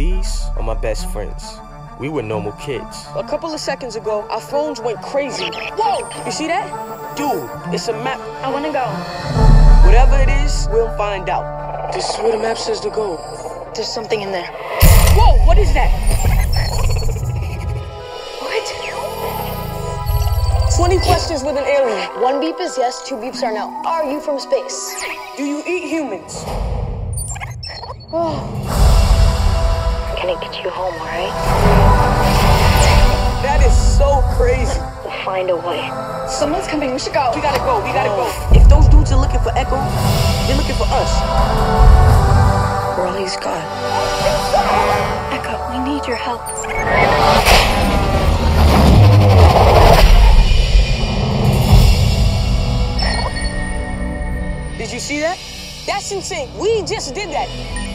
These are my best friends. We were normal kids. A couple of seconds ago, our phones went crazy. Whoa! You see that? Dude, it's a map. I wanna go. Whatever it is, we'll find out. This is where the map says to go. There's something in there. Whoa, what is that? What? 20 questions with an alien. One beep is yes, two beeps are no. Are you from space? Do you eat humans? I'm gonna get you home, alright? That is so crazy. We'll find a way. Someone's coming, we should go. We gotta go, we gotta go. If those dudes are looking for Echo, they're looking for us. Riley's gone. Echo, we need your help. Did you see that? That's insane. We just did that.